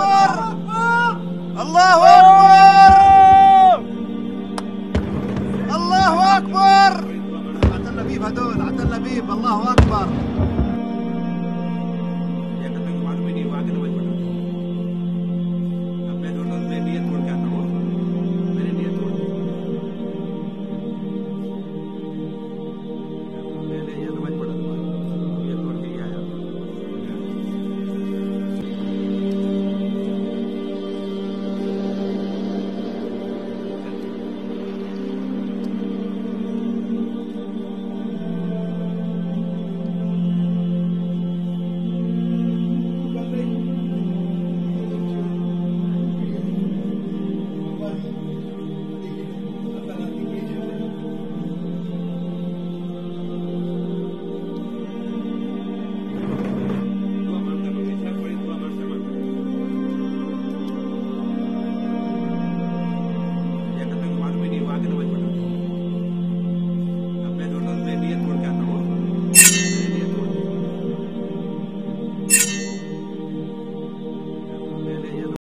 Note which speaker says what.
Speaker 1: أكبر. الله أكبر. الله أكبر. عتلنا بيب هدول الله أكبر.